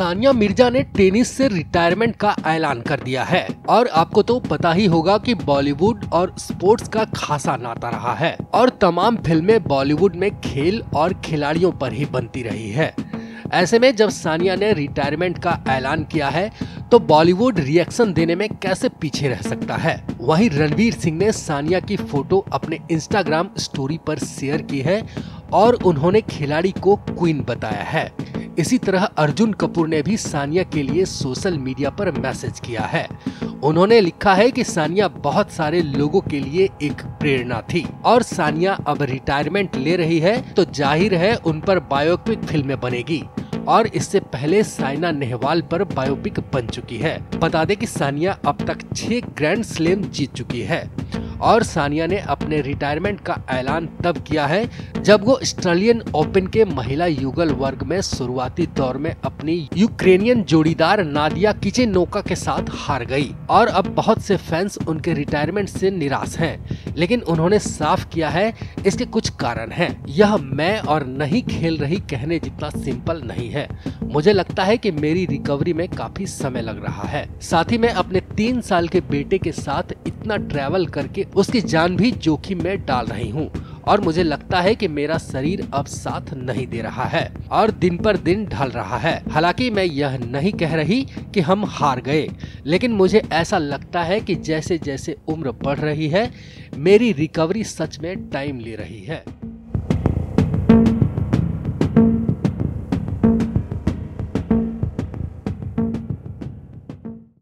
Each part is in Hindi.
सानिया मिर्ज़ा ने टेनिस से रिटायरमेंट का ऐलान कर दिया है। और आपको तो पता ही होगा कि बॉलीवुड और स्पोर्ट्स का खासा नाता रहा है। और तमाम फ़िल्में बॉलीवुड में खेल और खिलाड़ियों पर ही बनती रही है। ऐसे में जब सानिया ने रिटायरमेंट का ऐलान किया है तो बॉलीवुड रिएक्शन देने में कैसे पीछे रह सकता है? वहीं रणवीर सिंह ने सानिया की फ़ोटो अपने इंस्टाग्राम स्टोरी पर शेयर की है और उन्होंने खिलाड़ी को क्वीन बताया है। इसी तरह अर्जुन कपूर ने भी सानिया के लिए सोशल मीडिया पर मैसेज किया है। उन्होंने लिखा है कि सानिया बहुत सारे लोगों के लिए एक प्रेरणा थी और सानिया अब रिटायरमेंट ले रही है तो ज़ाहिर है उन पर बायोपिक फ़िल्में बनेगी। और इससे पहले साइना नेहवाल पर बायोपिक बन चुकी है। बता दें कि सानिया अब तक छह ग्रैंड स्लेम जीत चुकी है और सानिया ने अपने रिटायरमेंट का ऐलान तब किया है जब वो ऑस्ट्रेलियन ओपन के महिला युगल वर्ग में शुरुआती दौर में अपनी यूक्रेनियन जोड़ीदार नादिया किचेनोका के साथ हार गई। और अब बहुत से फैंस उनके रिटायरमेंट से निराश हैं। लेकिन उन्होंने साफ़ किया है, इसके कुछ कारण हैं। यह मैं और नहीं खेल रही कहने जितना सिंपल नहीं है। मुझे लगता है कि मेरी रिकवरी में काफ़ी समय लग रहा है। साथ ही मैं अपने तीन साल के बेटे के साथ इतना ट्रैवल करके उसकी जान भी जोखिम में डाल रही हूँ। और मुझे लगता है कि मेरा शरीर अब साथ नहीं दे रहा है और दिन पर दिन ढल रहा है। हालाँकि मैं यह नहीं कह रही कि हम हार गए। लेकिन मुझे ऐसा लगता है कि जैसे जैसे उम्र बढ़ रही है, मेरी रिकवरी सच में टाइम ले रही है।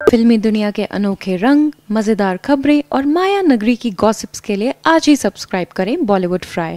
फिल्मी दुनिया के अनोखे रंग, मज़ेदार खबरें और माया नगरी की गॉसिप्स के लिए आज ही सब्सक्राइब करें बॉलीवुड फ्राई